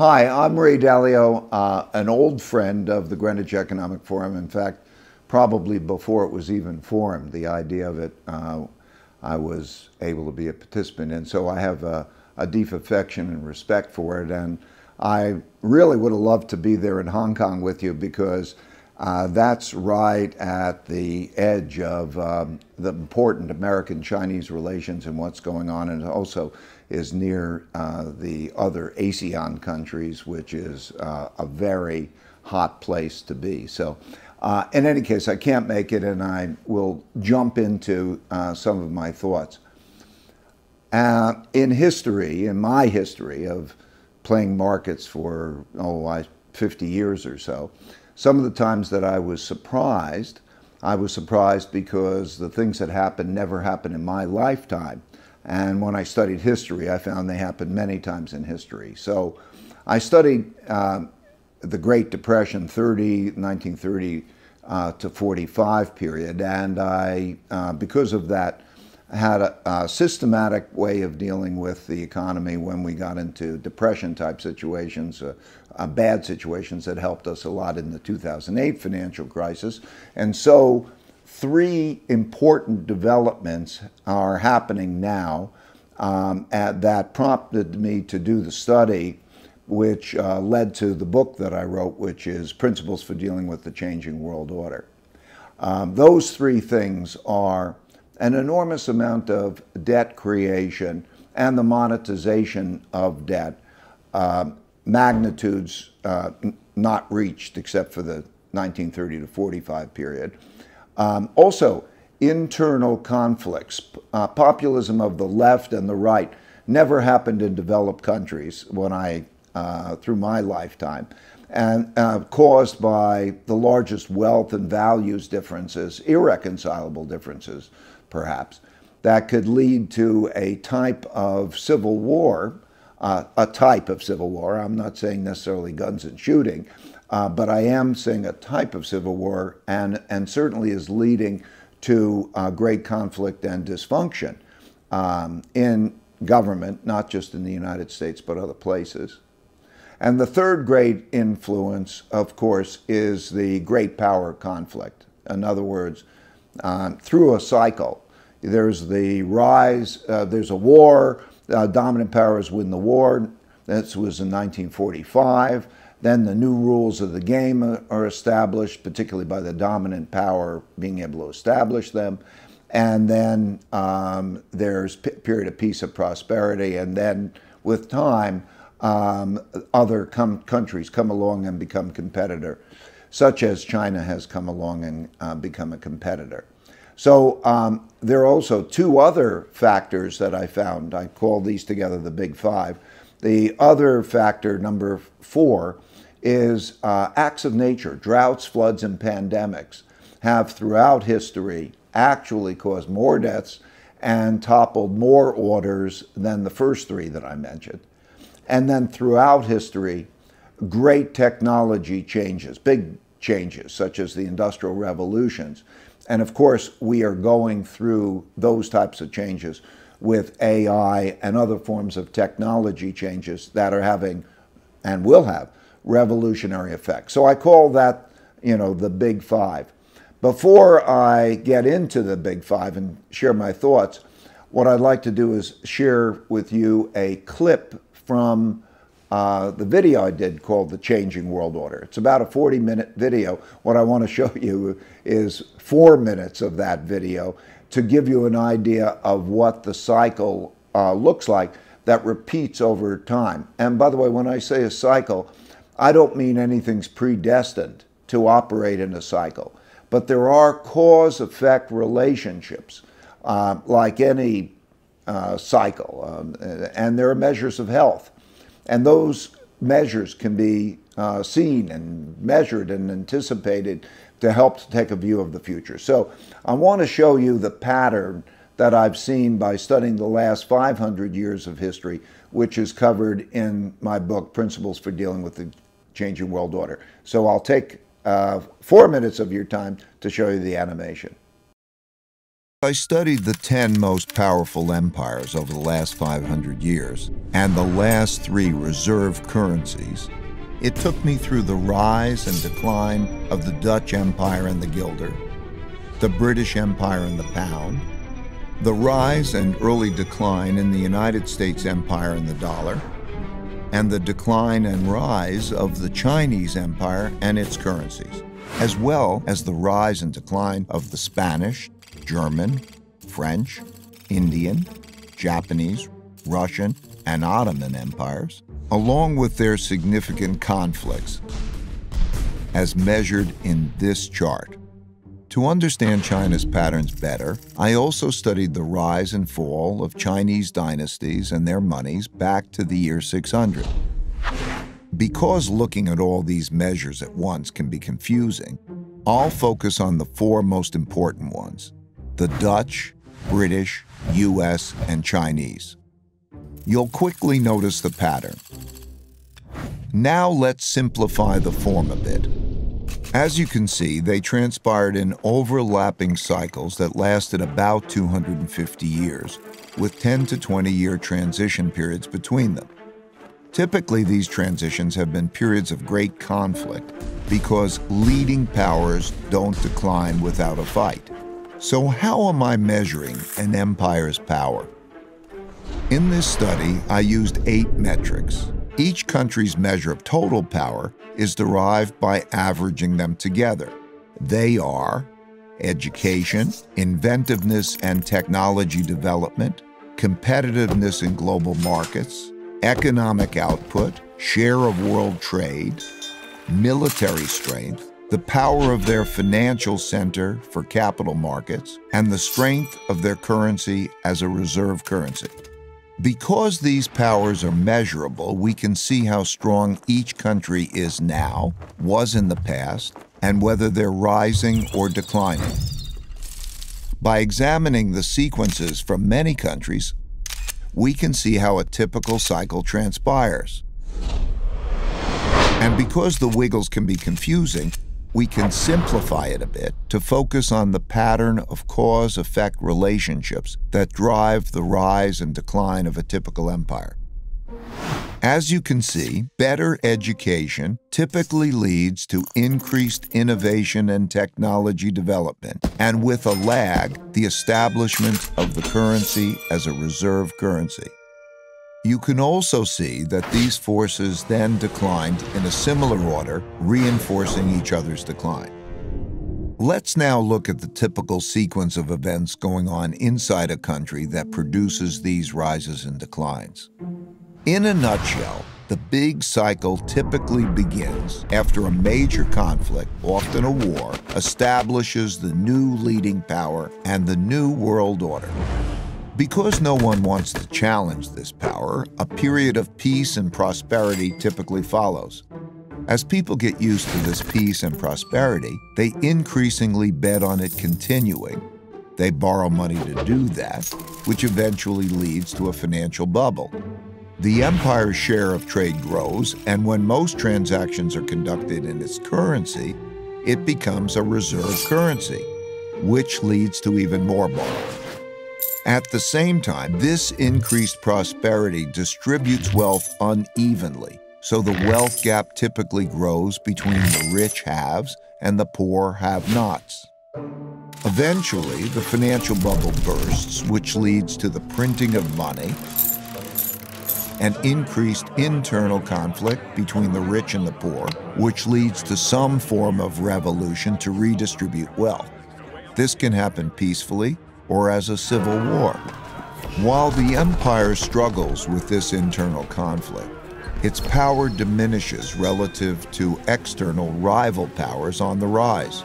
Hi, I'm Ray Dalio, uh, an old friend of the Greenwich Economic Forum. In fact, probably before it was even formed, the idea of it, uh, I was able to be a participant in. So I have a, a, deep affection and respect for it. And I really would have loved to be there in Hong Kong with you because uh, that's right at the edge of um, the important American-Chinese relations and what's going on, and also is near uh, the other ASEAN countries, which is uh, a very hot place to be. So uh, in any case, I can't make it, and I will jump into uh, some of my thoughts. Uh, in history, in my history of playing markets for, oh, I, 50 years or so, some of the times that I was surprised, I was surprised because the things that happened never happened in my lifetime. And when I studied history, I found they happened many times in history. So I studied uh, the Great Depression, 30, 1930 uh, to 45 period, and I, uh, because of that, had a, a, systematic way of dealing with the economy when we got into depression type situations, uh, uh, bad situations that helped us a lot in the 2008 financial crisis. And so three important developments are happening now um, that prompted me to do the study, which uh, led to the book that I wrote, which is Principles for Dealing with the Changing World Order. Um, those three things are an enormous amount of debt creation and the monetization of debt, uh, magnitudes uh, not reached except for the 1930 to 45 period. Um, also, internal conflicts, uh, populism of the left and the right never happened in developed countries when I, uh, through my lifetime, and uh, caused by the largest wealth and values differences, irreconcilable differences, perhaps, that could lead to a type of civil war, uh, a type of civil war. I'm not saying necessarily guns and shooting, uh, but I am seeing a type of civil war and, and certainly is leading to uh, great conflict and dysfunction um, in government, not just in the United States, but other places. And the third great influence, of course, is the great power conflict. In other words, uh, through a cycle, there's the rise, uh, there's a war, uh, dominant powers win the war. This was in 1945. Then the new rules of the game are established, particularly by the dominant power being able to establish them. And then um, there's a period of peace and prosperity. And then with time, um, other countries come along and become competitor, such as China has come along and uh, become a competitor. So um, there are also two other factors that I found. I call these together the big five. The other factor, number four, is uh, acts of nature, droughts, floods, and pandemics have throughout history actually caused more deaths and toppled more orders than the first three that I mentioned. And then throughout history, great technology changes, big changes, such as the industrial revolutions. And of course, we are going through those types of changes with AI and other forms of technology changes that are having and will have revolutionary effect. So I call that, you know, the big five. Before I get into the big five and share my thoughts, what I'd like to do is share with you a clip from uh, the video I did called The Changing World Order. It's about a 40 minute video. What I want to show you is four minutes of that video to give you an idea of what the cycle uh, looks like that repeats over time. And by the way, when I say a cycle, I don't mean anything's predestined to operate in a cycle, but there are cause effect relationships, uh, like any uh, cycle, um, and there are measures of health. And those measures can be uh, seen and measured and anticipated to help to take a view of the future. So I want to show you the pattern that I've seen by studying the last 500 years of history, which is covered in my book, Principles for Dealing with the Changing World Order. So I'll take uh, four minutes of your time to show you the animation. I studied the 10 most powerful empires over the last 500 years and the last three reserve currencies. It took me through the rise and decline of the Dutch Empire and the guilder, the British Empire and the pound, the rise and early decline in the United States Empire and the dollar, and the decline and rise of the Chinese Empire and its currencies, as well as the rise and decline of the Spanish, German, French, Indian, Japanese, Russian, and Ottoman empires, along with their significant conflicts, as measured in this chart. To understand China's patterns better, I also studied the rise and fall of Chinese dynasties and their monies back to the year 600. Because looking at all these measures at once can be confusing, I'll focus on the four most important ones the Dutch, British, US, and Chinese. You'll quickly notice the pattern. Now let's simplify the form a bit. As you can see, they transpired in overlapping cycles that lasted about 250 years, with 10 to 20 year transition periods between them. Typically, these transitions have been periods of great conflict because leading powers don't decline without a fight. So how am I measuring an empire's power? In this study, I used eight metrics. Each country's measure of total power is derived by averaging them together. They are education, inventiveness and technology development, competitiveness in global markets, economic output, share of world trade, military strength, the power of their financial center for capital markets, and the strength of their currency as a reserve currency. Because these powers are measurable, we can see how strong each country is now, was in the past, and whether they're rising or declining. By examining the sequences from many countries, we can see how a typical cycle transpires. And because the wiggles can be confusing, we can simplify it a bit to focus on the pattern of cause effect relationships that drive the rise and decline of a typical empire. As you can see, better education typically leads to increased innovation and technology development, and with a lag, the establishment of the currency as a reserve currency. You can also see that these forces then declined in a similar order, reinforcing each other's decline. Let's now look at the typical sequence of events going on inside a country that produces these rises and declines. In a nutshell, the big cycle typically begins after a major conflict, often a war, establishes the new leading power and the new world order. Because no one wants to challenge this power, a period of peace and prosperity typically follows. As people get used to this peace and prosperity, they increasingly bet on it continuing. They borrow money to do that, which eventually leads to a financial bubble. The empire's share of trade grows, and when most transactions are conducted in its currency, it becomes a reserve currency, which leads to even more borrowing. At the same time, this increased prosperity distributes wealth unevenly, so the wealth gap typically grows between the rich haves and the poor have-nots. Eventually, the financial bubble bursts, which leads to the printing of money and increased internal conflict between the rich and the poor, which leads to some form of revolution to redistribute wealth. This can happen peacefully or as a civil war. While the empire struggles with this internal conflict, its power diminishes relative to external rival powers on the rise.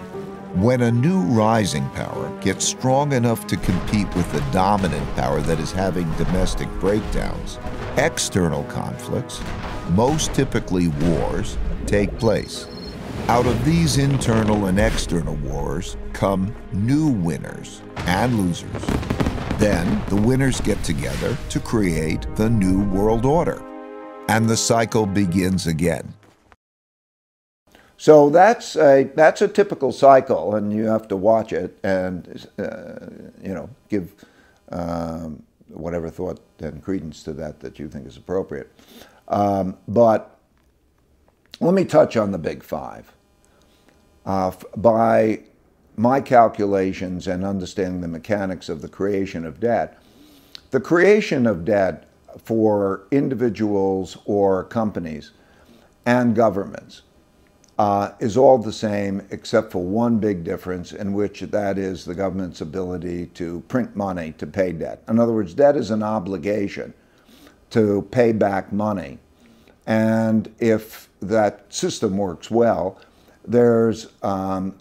When a new rising power gets strong enough to compete with the dominant power that is having domestic breakdowns, external conflicts, most typically wars, take place. Out of these internal and external wars come new winners and losers. Then the winners get together to create the new world order. And the cycle begins again. So that's a that's a typical cycle, and you have to watch it and uh, you know give um, whatever thought and credence to that that you think is appropriate. Um, but let me touch on the big five. Uh, by my calculations and understanding the mechanics of the creation of debt, the creation of debt for individuals or companies and governments uh, is all the same except for one big difference, in which that is the government's ability to print money to pay debt. In other words, debt is an obligation to pay back money. And if that system works well, there's um,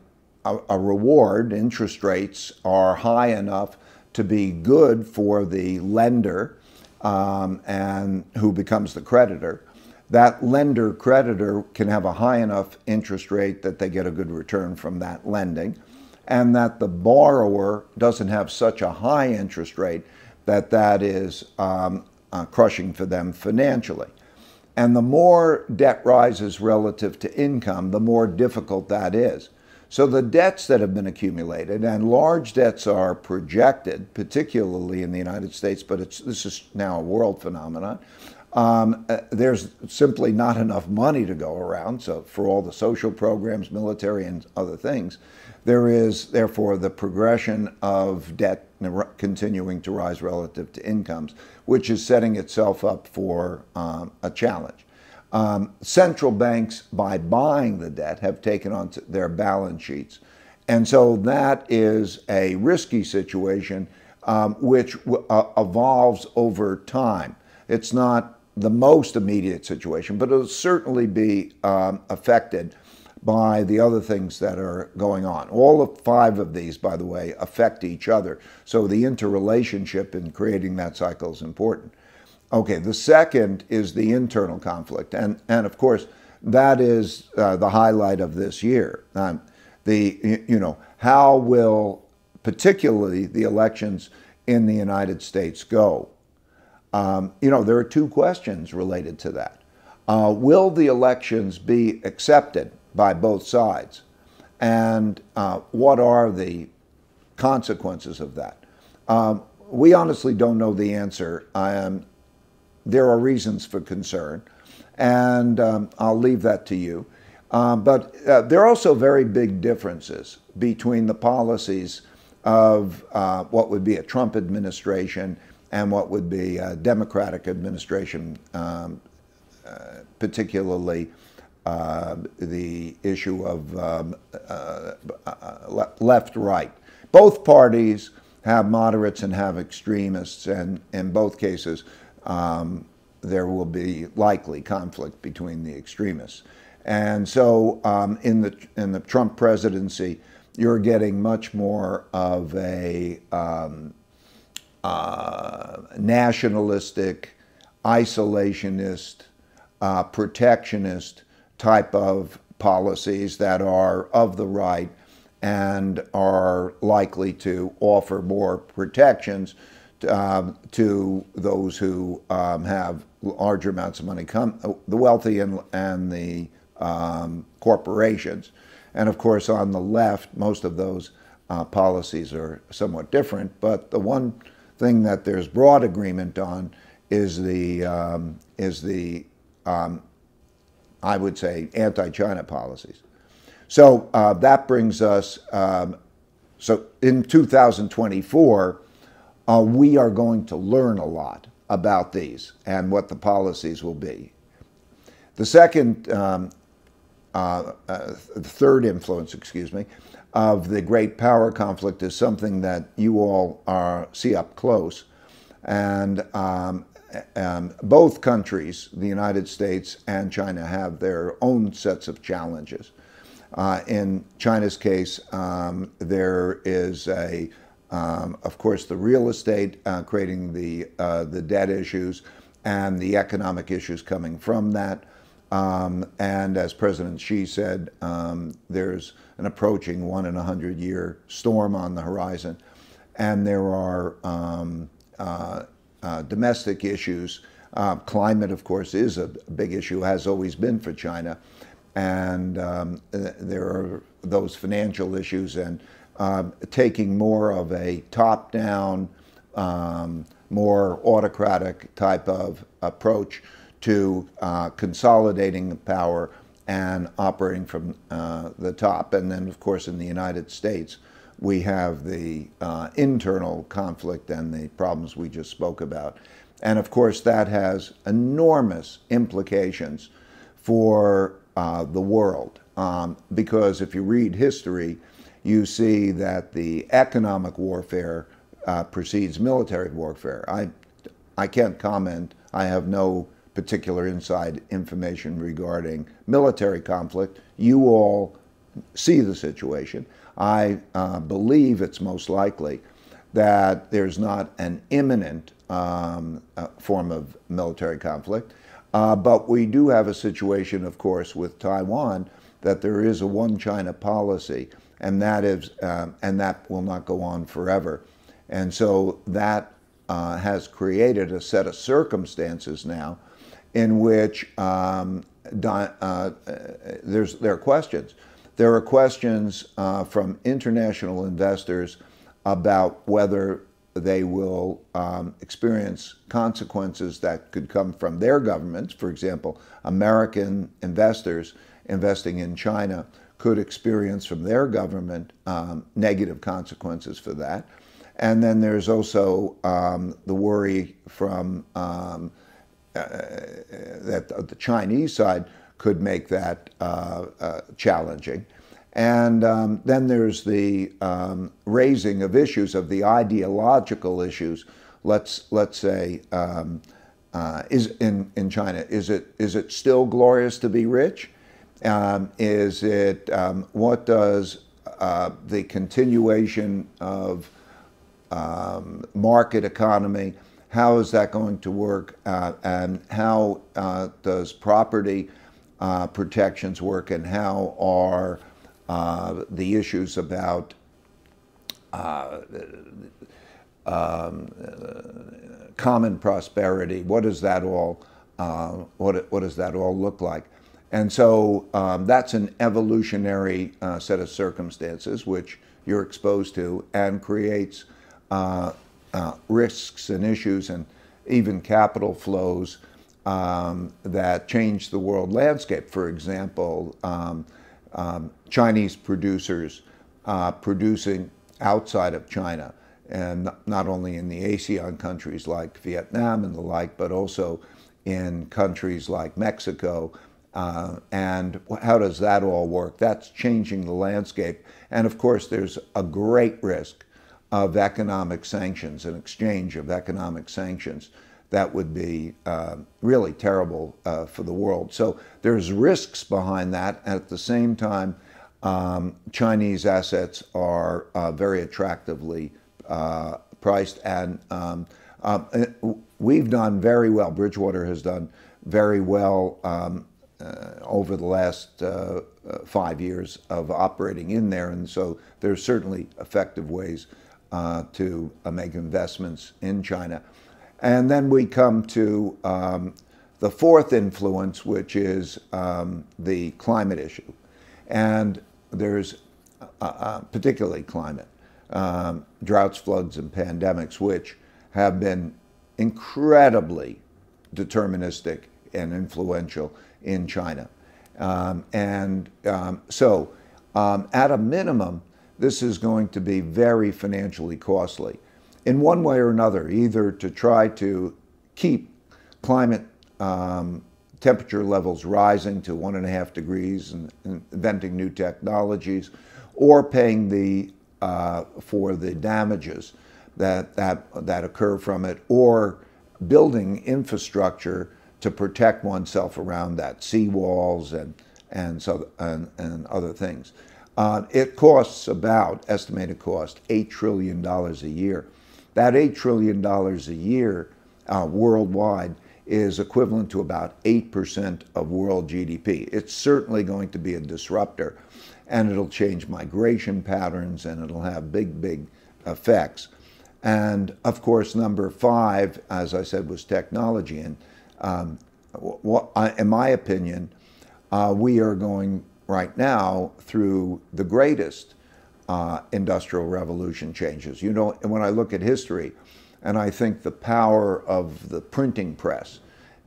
a, a reward, interest rates are high enough to be good for the lender um, and who becomes the creditor that lender creditor can have a high enough interest rate that they get a good return from that lending, and that the borrower doesn't have such a high interest rate that that is um, uh, crushing for them financially. And the more debt rises relative to income, the more difficult that is. So the debts that have been accumulated, and large debts are projected, particularly in the United States, but this is now a world phenomenon, um, uh, there's simply not enough money to go around. So, for all the social programs, military, and other things, there is therefore the progression of debt continuing to rise relative to incomes, which is setting itself up for um, a challenge. Um, central banks, by buying the debt, have taken on their balance sheets. And so that is a risky situation um, which uh, evolves over time. It's not the most immediate situation, but it'll certainly be um, affected by the other things that are going on. All of five of these, by the way, affect each other. So the interrelationship in creating that cycle is important. Okay, the second is the internal conflict. And, and of course, that is uh, the highlight of this year. Um, the, you know, how will particularly the elections in the United States go? Um, you know, there are two questions related to that. Uh, will the elections be accepted by both sides? And uh, what are the consequences of that? Um, we honestly don't know the answer. Um, there are reasons for concern, and um, I'll leave that to you. Uh, but uh, there are also very big differences between the policies of uh, what would be a Trump administration and what would be a Democratic administration, um, uh, particularly uh, the issue of um, uh, uh left right. Both parties have moderates and have extremists, and in both cases, um, there will be likely conflict between the extremists. And so, um, in the in the Trump presidency, you're getting much more of a um, uh, nationalistic, isolationist, uh, protectionist type of policies that are of the right and are likely to offer more protections um, to those who um, have larger amounts of money, come, the wealthy and, and the um, corporations. And of course, on the left, most of those uh, policies are somewhat different. But the one thing that there's broad agreement on is the um, is the um, I would say anti-China policies. So uh, that brings us. Um, so in 2024, uh, we are going to learn a lot about these and what the policies will be. The second, um, uh, uh third influence, excuse me, of the great power conflict is something that you all are, see up close. And um, um, both countries, the United States and China, have their own sets of challenges. Uh, in China's case, um, there is a, um, of course, the real estate uh, creating the uh, the debt issues and the economic issues coming from that. Um, and as President Xi said, there's an approaching one in a hundred year storm on the horizon. And there are um, uh, uh, domestic issues. Uh, climate, of course, is a big issue, has always been for China. and um, there are those financial issues and uh, taking more of a top-down, um, more autocratic type of approach to uh, consolidating power and operating from uh, the top. And then, of course, in the United States, we have the uh, internal conflict and the problems we just spoke about. And of course, that has enormous implications for uh, the world. Um, because if you read history, you see that the economic warfare uh, precedes military warfare. I, I can't comment. I have no particular inside information regarding military conflict. You all see the situation. I uh, believe it's most likely that there's not an imminent um, uh, form of military conflict. Uh, but we do have a situation, of course, with Taiwan that there is a one China policy, and that is, um, and that will not go on forever. And so that uh, has created a set of circumstances now in which um, uh, there's, there are questions. There are questions uh, from international investors about whether they will um, experience consequences that could come from their governments. For example, American investors investing in China could experience from their government um, negative consequences for that. And then there's also um, the worry from um, uh, that the Chinese side could make that uh, uh, challenging. And um, then there's the um, raising of issues of the ideological issues. Let's let's say um, uh, is in in China is it is it still glorious to be rich? Um, is it um, what does uh, the continuation of um, market economy? How is that going to work? Uh, and how uh, does property uh, protections work? And how are uh, the issues about uh, um, common prosperity. What does that all uh, what what does that all look like? And so um, that's an evolutionary uh, set of circumstances which you're exposed to and creates uh, risks and issues and even capital flows um, that change the world landscape. For example, um, um, Chinese producers uh, producing outside of China, and not only in the ASEAN countries like Vietnam and the like, but also in countries like Mexico. Uh, and how does that all work? That's changing the landscape. And of course, there's a great risk of economic sanctions, an exchange of economic sanctions that would be uh, really terrible uh, for the world. So there's risks behind that. At the same time, um, Chinese assets are uh, very attractively uh, priced, and um, um, we've done very well. Bridgewater has done very well um, uh, over the last uh, five years of operating in there, and so there's certainly effective ways to make investments in China. And then we come to um, the fourth influence, which is um, the climate issue. And there's uh, uh, particularly climate, um, droughts, floods, and pandemics, which have been incredibly deterministic and influential in China. Um, and um, so, um, at a minimum, this is going to be very financially costly in one way or another, either to try to keep climate um, temperature levels rising to one and a half degrees and, and inventing new technologies, or paying the uh, for the damages that, that, that occur from it, or building infrastructure to protect oneself around that, seawalls and, and, so, and, and other things. Uh, it costs about, estimated cost, $8 trillion a year. That $8 trillion a year uh, worldwide is equivalent to about 8% of world GDP. It's certainly going to be a disruptor and it'll change migration patterns and it'll have big, big effects. And of course, number five, as I said, was technology. And um, in my opinion, uh, we are going right now through the greatest uh, industrial revolution changes. You know, and when I look at history, and I think the power of the printing press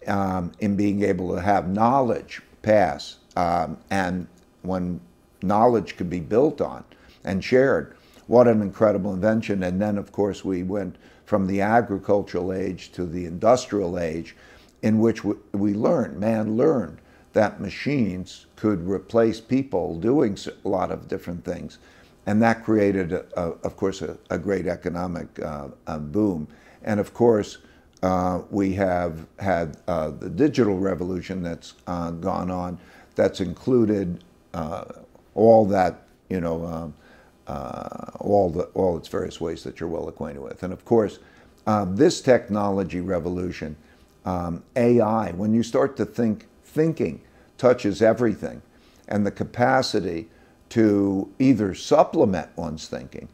um, in being able to have knowledge pass, um, and when knowledge could be built on and shared, what an incredible invention. And then, of course, we went from the agricultural age to the industrial age, in which we learned, man learned that machines could replace people doing a lot of different things. And that created, a, a, of course, a, a great economic uh, boom. And of course, uh, we have had uh, the digital revolution that's uh, gone on, that's included uh, all that, you know, um, uh, all, the, all its various ways that you're well acquainted with. And of course, um, this technology revolution, um, AI, when you start to think, thinking touches everything, and the capacity to either supplement one's thinking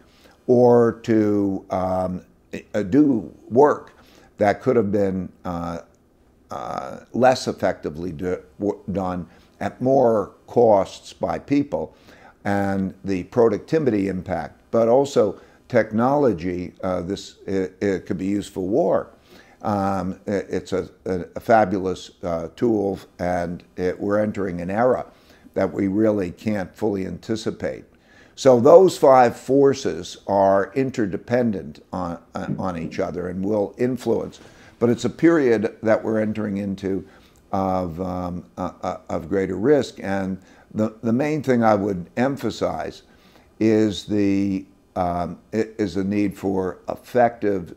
or to um, uh, do work that could have been uh, uh, less effectively do, done at more costs by people and the productivity impact, but also technology. Uh, this it, it, could be used for war. Um, it, it's a, a, a fabulous uh, tool, and it, we're entering an era that we really can't fully anticipate. So those five forces are interdependent on, on each other and will influence. But it's a period that we're entering into of, um, uh, uh, of greater risk. And the, the main thing I would emphasize is the, um, is the need for effective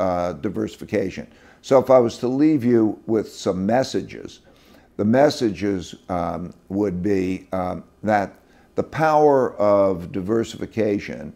uh, diversification. So if I was to leave you with some messages, the messages um, would be um, that the power of diversification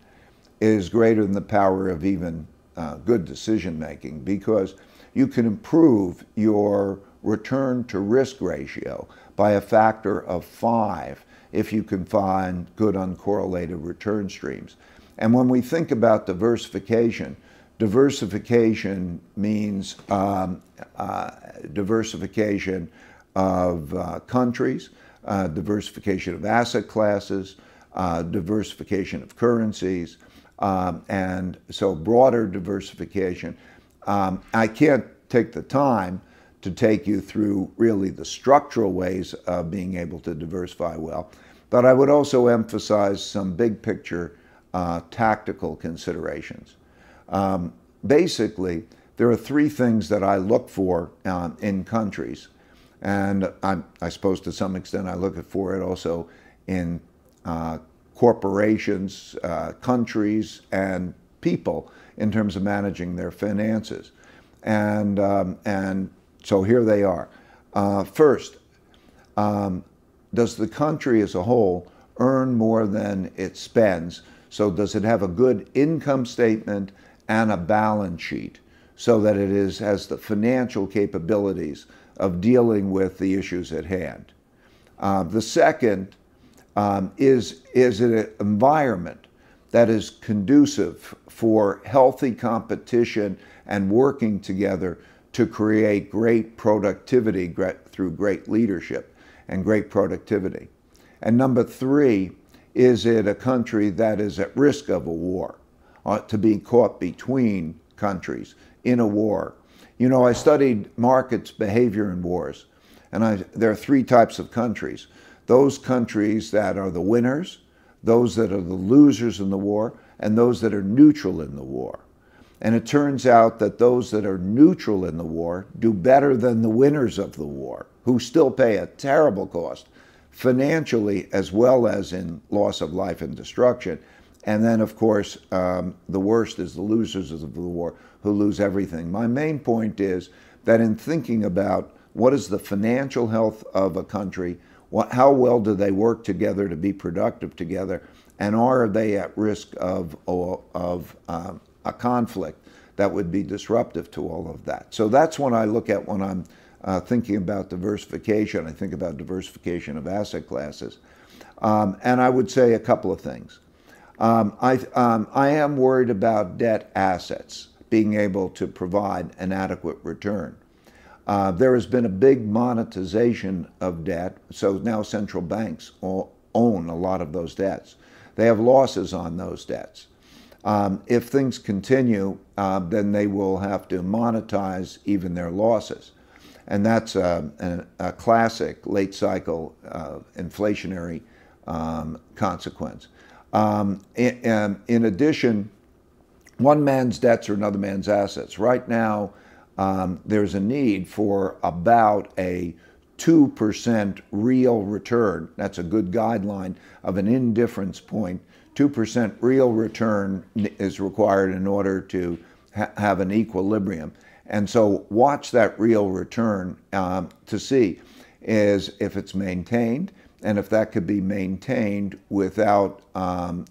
is greater than the power of even uh, good decision making because you can improve your return to risk ratio by a factor of five if you can find good uncorrelated return streams. And when we think about diversification, diversification means um, uh, diversification of uh, countries, uh, diversification of asset classes, uh, diversification of currencies, um, and so broader diversification. Um, I can't take the time to take you through really the structural ways of being able to diversify well, but I would also emphasize some big picture uh, tactical considerations. Um, basically, there are three things that I look for uh, in countries and I'm, i suppose to some extent I look for it also in uh, corporations, uh, countries, and people in terms of managing their finances. And, um, and so here they are. Uh, first, um, does the country as a whole earn more than it spends? So does it have a good income statement and a balance sheet so that it is, has the financial capabilities of dealing with the issues at hand. Uh, the second um, is, is an environment that is conducive for healthy competition and working together to create great productivity through great leadership and great productivity. And number three, is it a country that is at risk of a war, uh, to be caught between countries in a war you know, I studied markets behavior in wars, and I, there are three types of countries. Those countries that are the winners, those that are the losers in the war, and those that are neutral in the war. And it turns out that those that are neutral in the war do better than the winners of the war, who still pay a terrible cost, financially as well as in loss of life and destruction. And then, of course, um, the worst is the losers of the war who lose everything. My main point is that in thinking about what is the financial health of a country, what, how well do they work together to be productive together, and are they at risk of, of um, a conflict that would be disruptive to all of that? So that's what I look at when I'm uh, thinking about diversification. I think about diversification of asset classes. Um, and I would say a couple of things. Um, I, um, I am worried about debt assets being able to provide an adequate return. Uh, there has been a big monetization of debt, so now central banks own a lot of those debts. They have losses on those debts. Um, if things continue, uh, then they will have to monetize even their losses. And that's a, a, a classic late cycle uh, inflationary um, consequence. Um, in, um, in, addition, one man's debts are another man's assets. Right now, um, there's a need for about a 2% real return. That's a good guideline of an indifference point 2% real return is required in order to ha have an equilibrium. And so watch that real return um, to see is if it's maintained and if that could be maintained without um,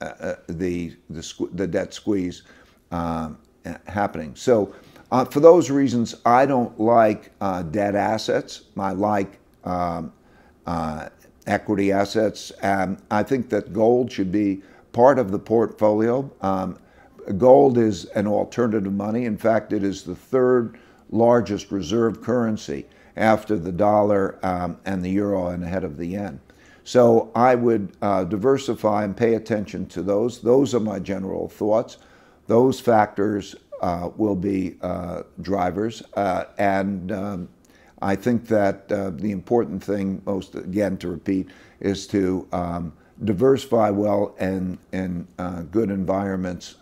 uh, uh the, the, the, debt squeeze um, happening. So uh, for those reasons, I don't like uh, debt assets. I like um, uh, equity assets. Um, I think that gold should be part of the portfolio. Um, gold is an alternative money. In fact, it is the third largest reserve currency after the dollar um, and the euro and ahead of the yen. So I would uh, diversify and pay attention to those. Those are my general thoughts. Those factors uh, will be uh, drivers. Uh, and um, I think that uh, the important thing, most again to repeat, is to um, diversify well and in uh, good environments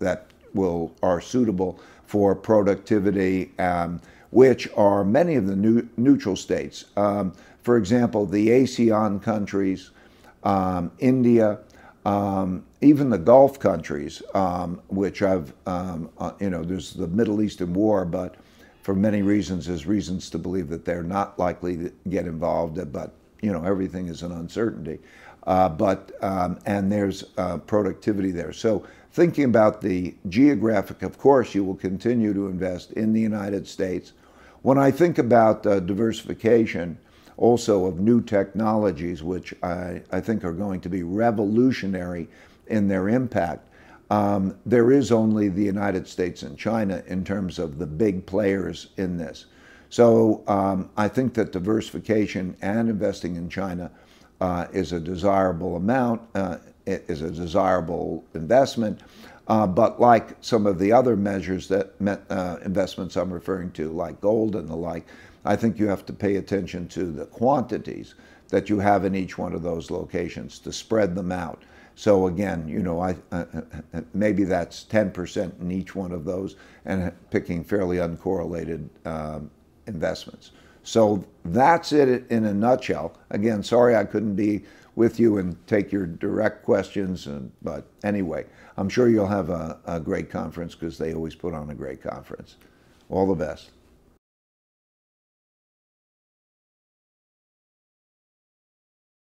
that will are suitable for productivity, um, which are many of the new, neutral states. Um, for example, the ASEAN countries, um, India, um, even the Gulf countries, um, which I've, um, uh, you know, there's the Middle Eastern war, but for many reasons, there's reasons to believe that they're not likely to get involved, but you know, everything is an uncertainty. Uh, but, and there's uh, productivity there. So thinking about the geographic, of course, you will continue to invest in the United States. When I think about uh, diversification, also of new technologies, which I, I think are going to be revolutionary in their impact, um, there is only the United States and China in terms of the big players in this. So um, I think that diversification and investing in China uh, is a desirable amount, uh, is a desirable investment. Uh, but like some of the other measures that uh, investments I'm referring to, like gold and the like, I think you have to pay attention to the quantities that you have in each one of those locations to spread them out. So again, you know, I, uh, uh, maybe that's 10% in each one of those and picking fairly uncorrelated um, investments. So that's it in a nutshell. Again, sorry I couldn't be with you and take your direct questions, and, but anyway, I'm sure you'll have a, a great conference because they always put on a great conference. All the best.